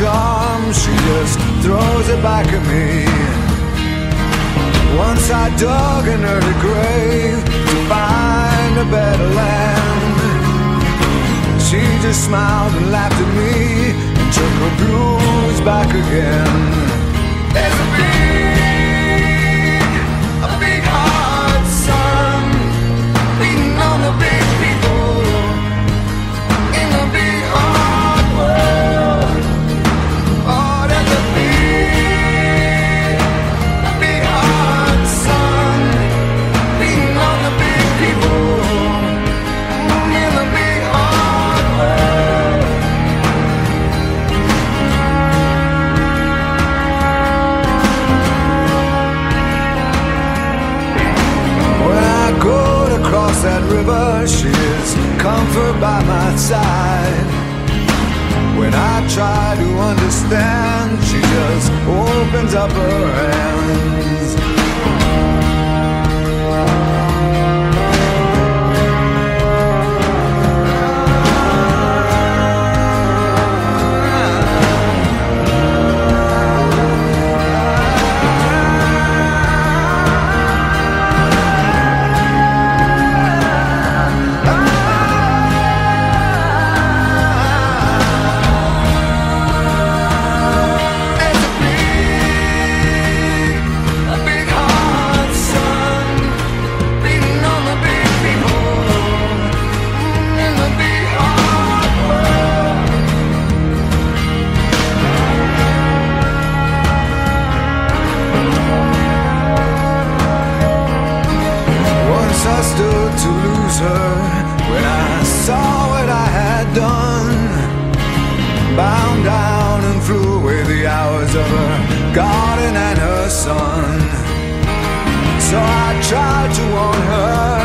charm, she just throws it back at me. Once I dug an early grave to find a better land. She just smiled and laughed at me and took her blues back again. By my side. When I try to understand, she just opens up her hands. The of her garden and her son. So I tried to warn her.